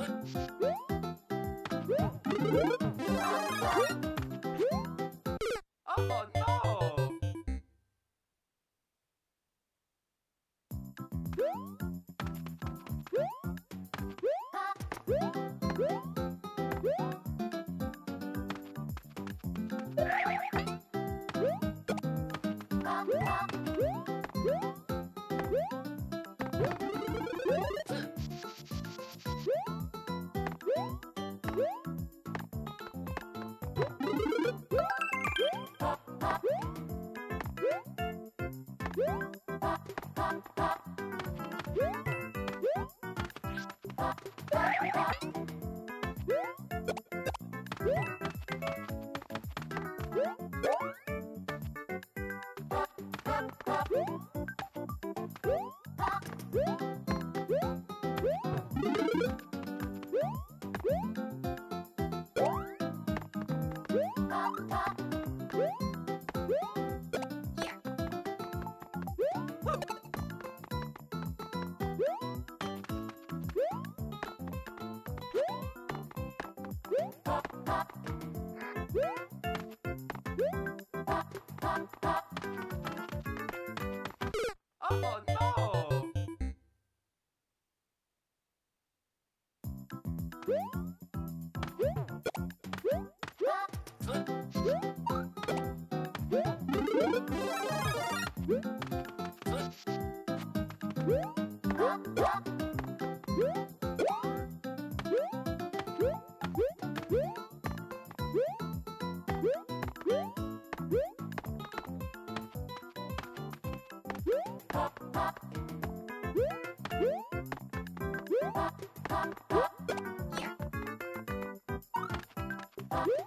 Woo! Oh no! Woo!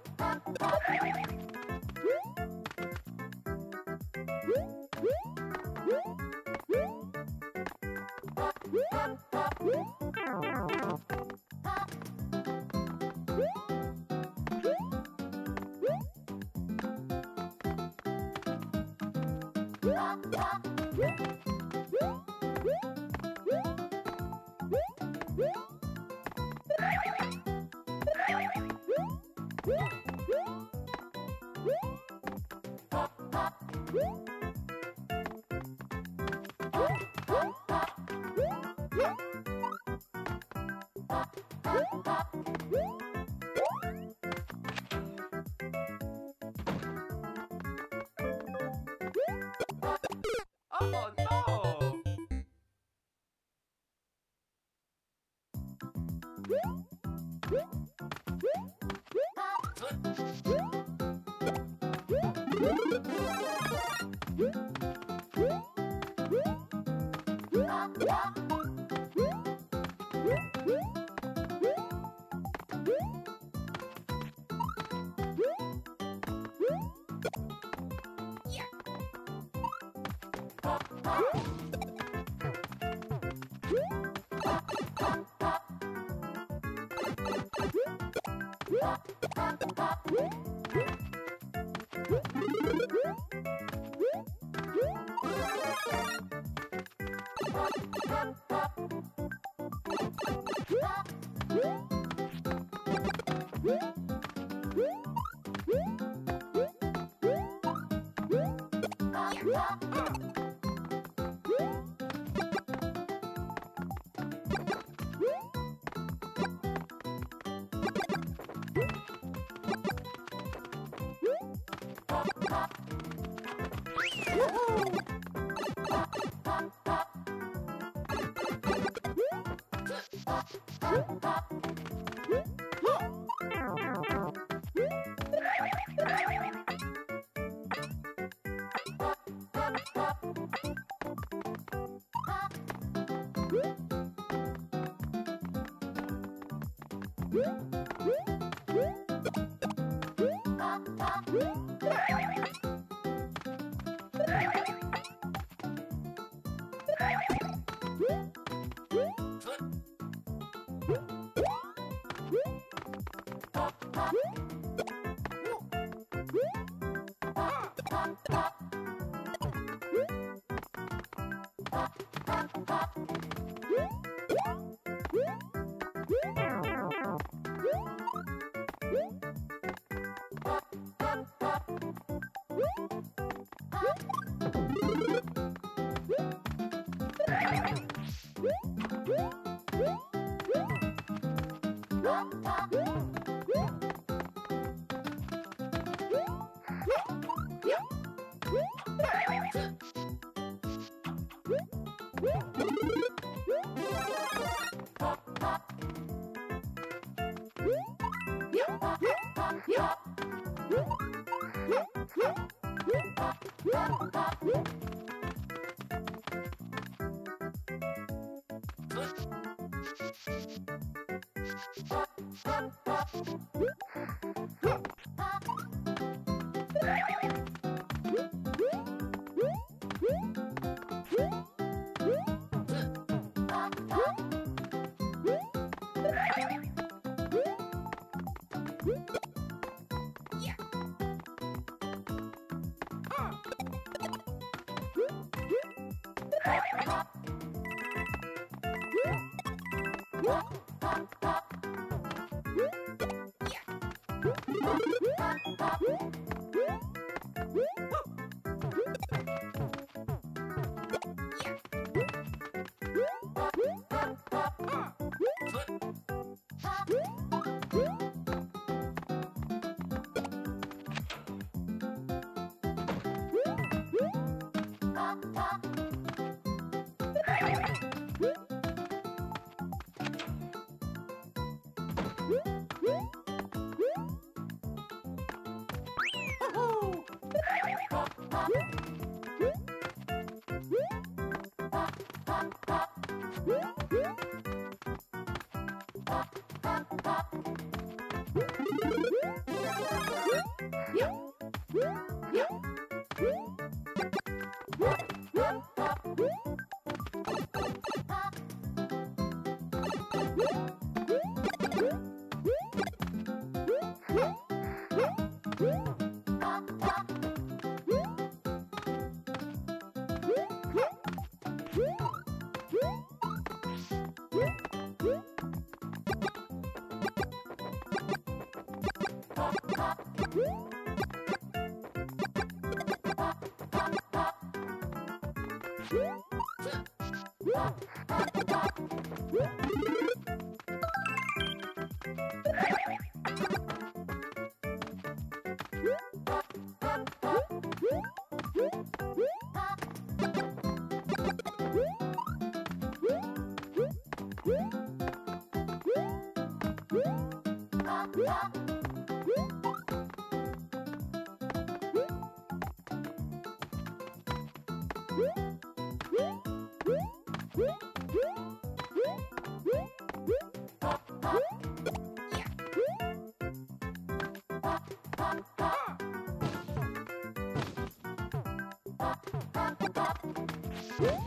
Woo! Woohoo! Pop, pop. Whoop! Oh! Mario time!